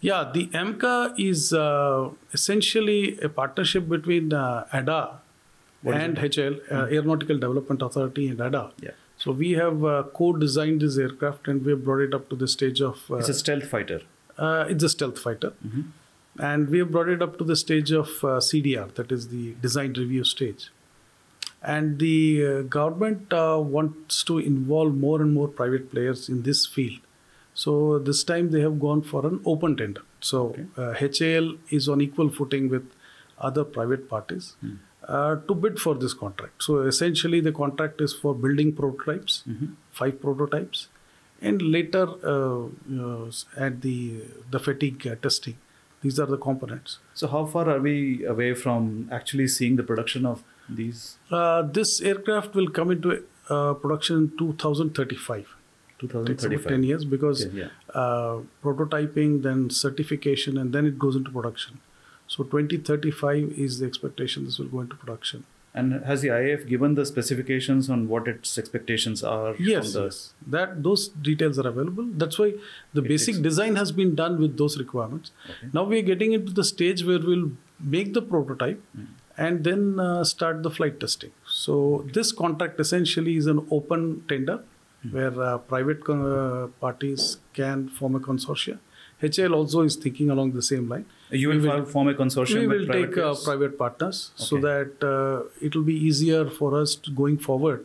Yeah, the AMCA is uh, essentially a partnership between uh, ADA What and? HAL, uh, Aeronautical Development Authority, and ADA. Yeah. So we have uh, co-designed this aircraft and we have brought it up to the stage of. Uh, It's a stealth fighter. uh, it's a stealth fighter, Mhm. and we have brought it up to the stage of uh, CDR, that is the design review stage. And the uh, government uh, wants to involve more and more private players in this field. So this time they have gone for an open tender. So Okay. uh, HAL is on equal footing with other private parties Hmm. uh, to bid for this contract. So essentially, the contract is for building prototypes, Mhm. five prototypes, and later uh, know, at the the fatigue uh, testing. These are the components. So how far are we away from actually seeing the production of these? Uh, this aircraft will come into uh, production in 2035. Takes 2035. 10 years because Okay, yeah. uh, prototyping, then certification, and then it goes into production. So 2035 is the expectation this will go into production. And has the IAF given the specifications on what its expectations are? Yes, yes. That those details are available. That's why the It basic design has been done with those requirements. Okay. Now we are getting into the stage where we'll make the prototype Mm. and then uh, start the flight testing. So this contract essentially is an open tender. Where uh, private con- uh, parties can form a consortia. HAL also is thinking along the same line. You will, will- form a consortium we will private take uh, private partners so that uh, it will be easier for us to, going forward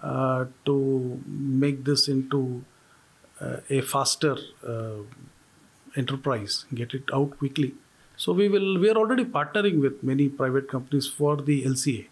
uh, to make this into uh, a faster uh, enterprise, get it out quickly. So we will. We are already partnering with many private companies for the LCA.